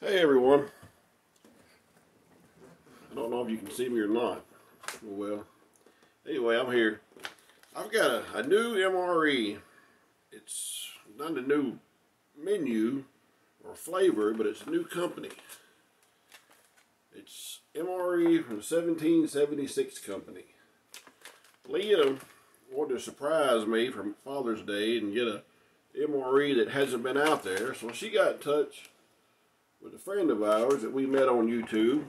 Hey everyone. I don't know if you can see me or not. Oh, well, anyway, I'm here. I've got a, a new MRE. It's not a new menu or flavor, but it's a new company. It's MRE from 1776 Company. Leah wanted to surprise me for Father's Day and get a MRE that hasn't been out there, so she got in touch with a friend of ours that we met on YouTube.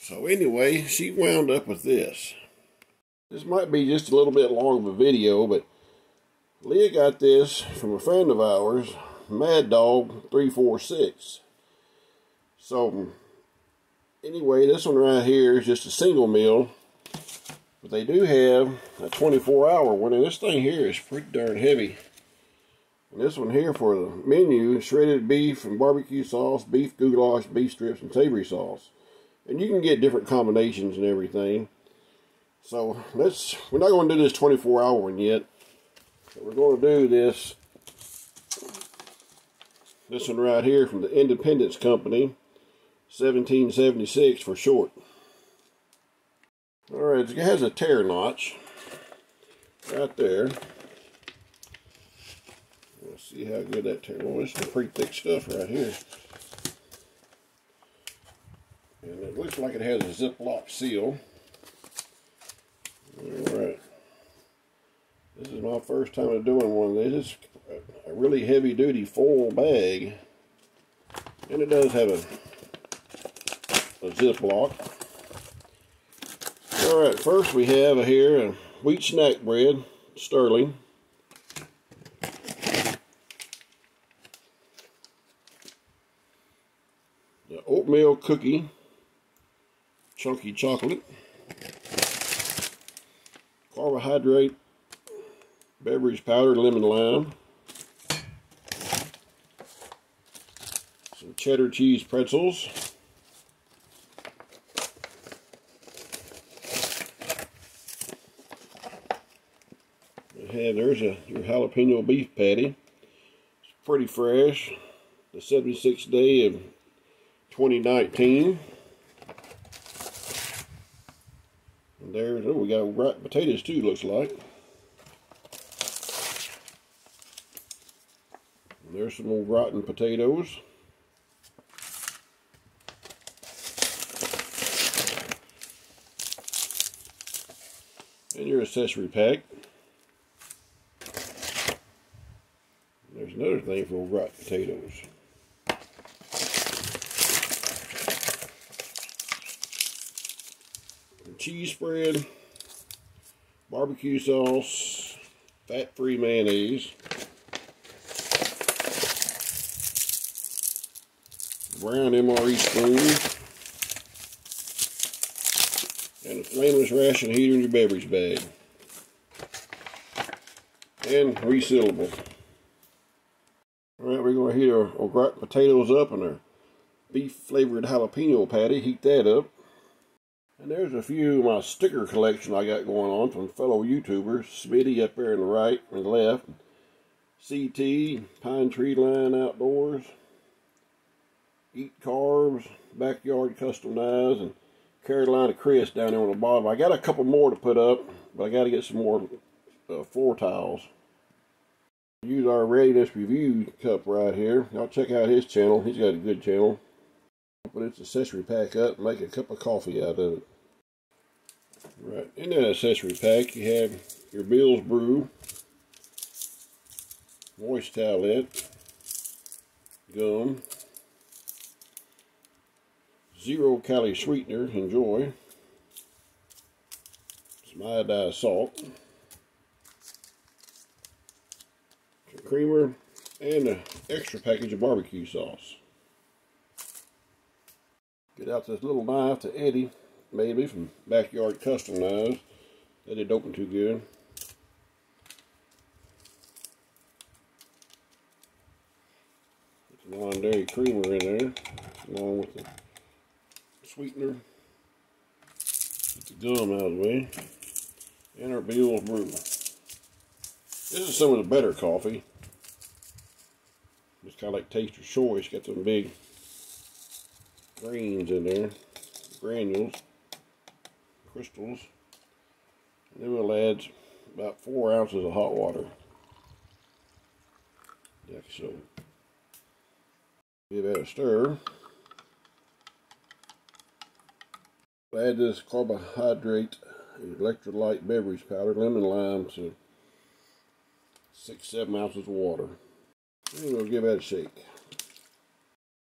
So anyway, she wound up with this. This might be just a little bit long of a video, but Leah got this from a friend of ours, Mad Dog 346. So anyway, this one right here is just a single meal. But they do have a 24 hour one, and this thing here is pretty darn heavy. This one here for the menu, shredded beef and barbecue sauce, beef goulash, beef strips, and savory sauce. And you can get different combinations and everything. So let's, we're not going to do this 24 hour one yet. But we're going to do this, this one right here from the Independence Company, 1776 for short. Alright, it has a tear notch right there. See how good that tear. Well, this is pretty thick stuff right here. And it looks like it has a Ziploc seal. Alright. This is my first time of doing one of these. It's a really heavy duty foil bag. And it does have a, a Ziploc. Alright, first we have here a wheat snack bread, sterling. Oatmeal cookie, chunky chocolate, carbohydrate, beverage powder, lemon lime, some cheddar cheese pretzels, have there's a your jalapeno beef patty. It's pretty fresh. The 76th day of 2019. And there's, oh, we got gratin potatoes too, looks like. And there's some au gratin potatoes. And your accessory pack. There's another thing for au gratin potatoes. Cheese spread, barbecue sauce, fat-free mayonnaise, brown MRE spoon, and a flameless ration heater in your beverage bag. And resealable. Alright, we're going to heat our, our potatoes up and our beef flavored jalapeno patty, heat that up. And there's a few of my sticker collection I got going on from fellow YouTubers. Smitty up there on the right and left. CT, Pine Tree Line Outdoors. Eat Carbs, Backyard Custom and Carolina Chris down there on the bottom. I got a couple more to put up, but I got to get some more uh, floor tiles. Use our readiness review cup right here. Y'all check out his channel. He's got a good channel. Put its accessory pack up make a cup of coffee out of it. Right, in that accessory pack. You have your Bill's Brew, moist towelette, gum, zero calorie sweetener, enjoy, some iodized salt, some creamer, and an extra package of barbecue sauce. Get out this little knife to Eddie maybe from Backyard Custom Knives. That didn't open too good. Some Londonderry creamer in there, along with the sweetener. Get the gum out of the way. And our Bill's Brew. This is some of the better coffee. It's kind of like Taster's Choice. Got some big grains in there, granules, crystals. Then we'll add about four ounces of hot water. Like so. Give that a stir. Add this carbohydrate electrolyte beverage powder, lemon lime to six, seven ounces of water. And we'll give that a shake.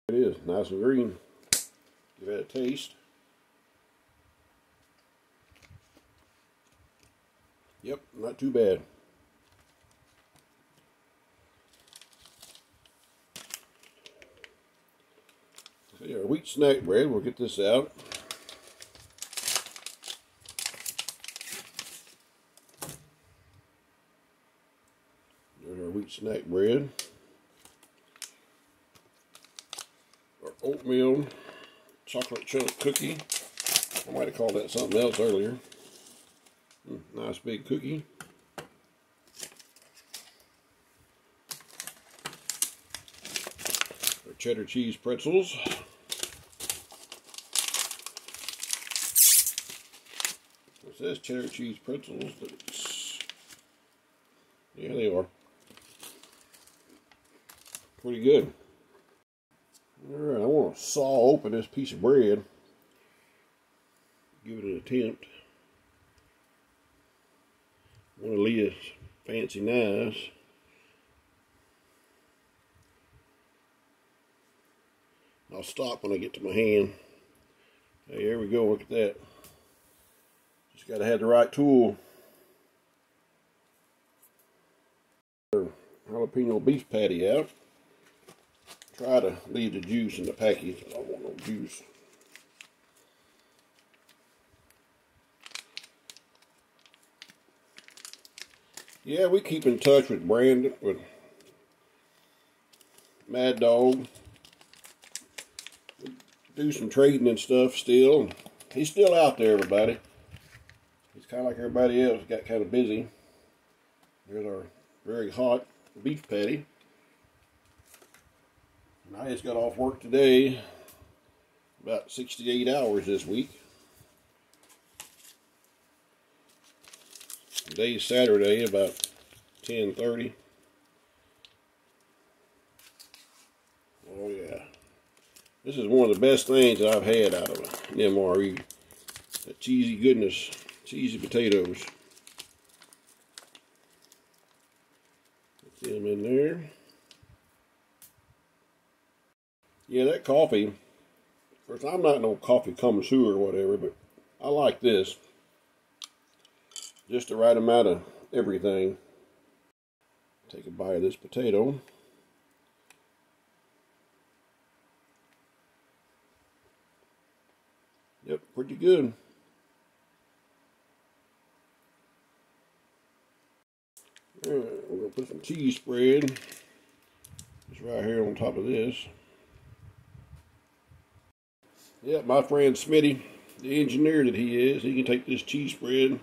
It is nice and green. Give that a taste. Yep, not too bad. So yeah, wheat snack bread, we'll get this out. There's our wheat snack bread. Our oatmeal chocolate chunk cookie. I might have called that something else earlier. Nice big cookie. Our cheddar cheese pretzels. It says cheddar cheese pretzels, but it's, yeah, they are. Pretty good. Alright, I want to saw open this piece of bread. Give it an attempt. One of Leah's fancy knives. I'll stop when I get to my hand. Hey, here we go. Look at that. Just got to have the right tool. Jalapeno beef patty out. Try to leave the juice in the package. I don't want no juice. Yeah, we keep in touch with Brandon, with Mad Dog. We do some trading and stuff still. He's still out there, everybody. He's kind of like everybody else, got kind of busy. There's our very hot beef patty. And I just got off work today, about 68 hours this week. Today's Saturday, about 10.30. Oh yeah. This is one of the best things I've had out of an MRE. That cheesy goodness, cheesy potatoes. Put them in there. Yeah, that coffee, of course, I'm not no coffee connoisseur or whatever, but I like this. Just the right amount of everything. Take a bite of this potato. Yep, pretty good. Alright, we're going to put some cheese spread. It's right here on top of this. Yep, my friend Smitty, the engineer that he is, he can take this cheese spread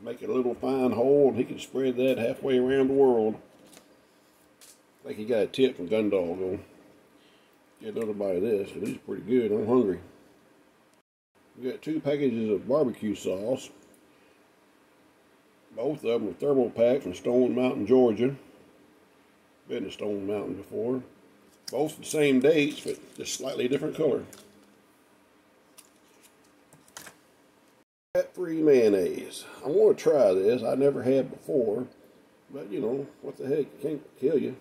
make it a little fine hole, and he can spread that halfway around the world. I think he got a tip from Gundog on. Get another bite of this, these are pretty good. I'm hungry. We got two packages of barbecue sauce. Both of them are thermal pack from Stone Mountain, Georgia. Been to Stone Mountain before. Both the same dates, but just slightly different color. Fat-free mayonnaise. I want to try this. I never had before. But, you know, what the heck, can't kill you.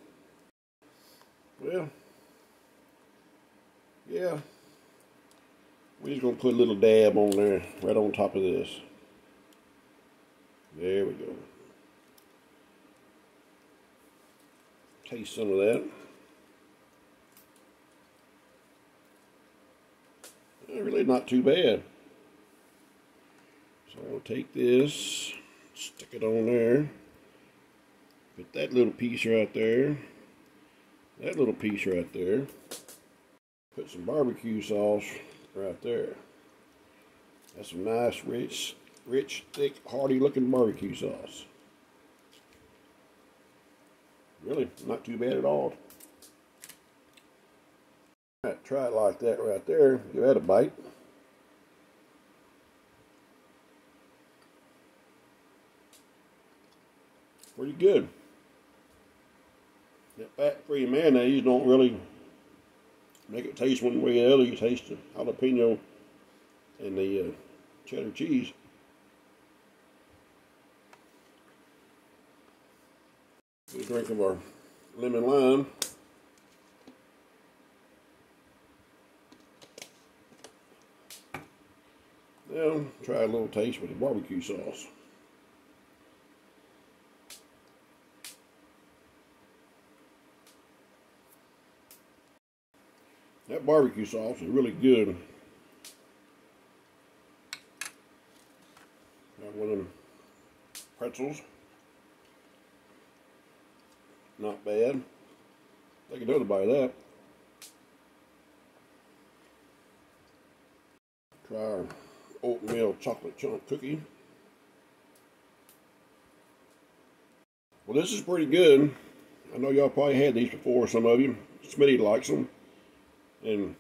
Well, yeah. We're just to put a little dab on there, right on top of this. There we go. Taste some of that. Really not too bad. I'll take this, stick it on there, put that little piece right there, that little piece right there, put some barbecue sauce right there. That's some nice, rich, rich, thick, hearty looking barbecue sauce. Really, not too bad at all. All right, try it like that right there. Give that a bite. Pretty good. That fat-free mayonnaise don't really make it taste one way or the other. You taste the jalapeno and the uh, cheddar cheese. A drink of our lemon lime. Now, try a little taste with the barbecue sauce. Barbecue sauce is really good. Got one of them pretzels. Not bad. Take another bite of that. Try our oatmeal chocolate chunk cookie. Well, this is pretty good. I know y'all probably had these before, some of you. Smitty likes them. And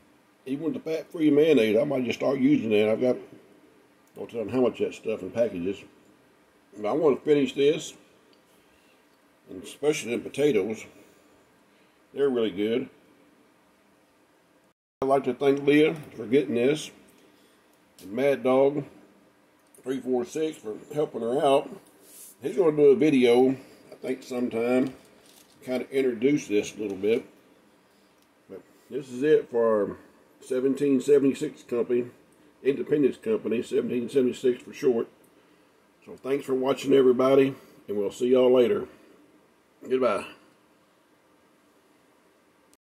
even with the fat-free mayonnaise, I might just start using that. I've got, I'll tell them how much that stuff in packages. But I want to finish this, and especially the potatoes. They're really good. I'd like to thank Leah for getting this, and Mad Dog 346 for helping her out. He's going to do a video, I think sometime, kind of introduce this a little bit. This is it for our 1776 company, Independence Company, 1776 for short. So thanks for watching everybody, and we'll see y'all later. Goodbye.